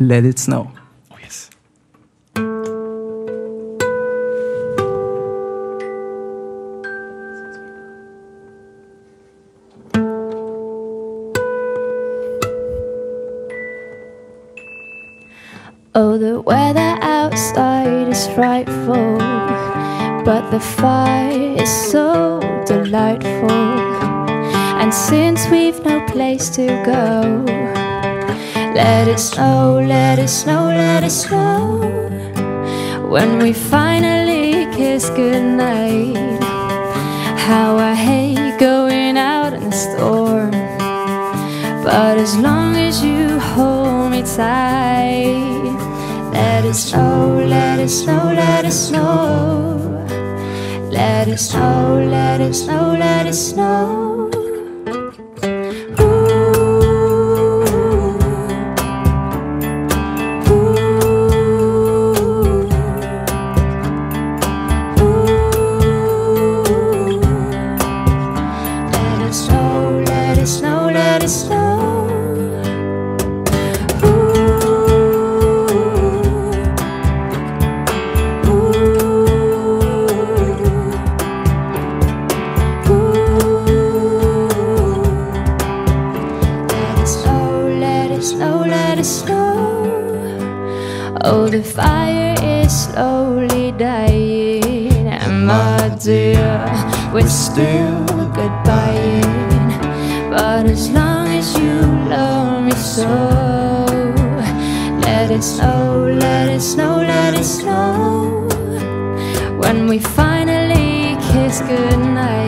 Let It Snow. Oh yes. Oh, the weather outside is frightful, but the fire is so delightful. And since we've no place to go, let it snow, let it snow, let it snow. When we finally kiss goodnight, how I hate going out in the storm. But as long as you hold me tight, let it snow, let it snow, let it snow. Let it snow, let it snow, let it snow. Oh, the fire is slowly dying, and my dear, we're still goodbying. But as long as you love me so, let it snow, let it snow, let it snow. When we finally kiss goodnight,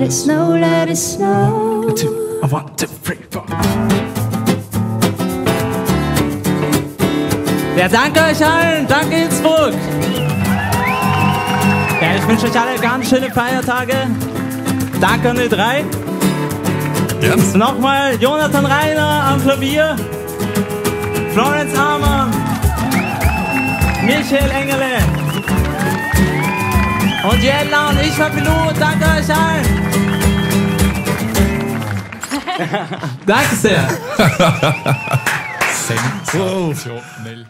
Let it snow, let it snow. Two, a one, two, three, four. Ja, danke euch allen. Danke Innsbruck. Ja, ich wünsche euch alle ganz schöne Feiertage. Danke an die drei. Jetzt nochmal Jonathan Reiner am Klavier. Florence Armer. Michael Engele. Und Jella und ich war Pilot. Danke euch allen. Danke sehr. Sensationell.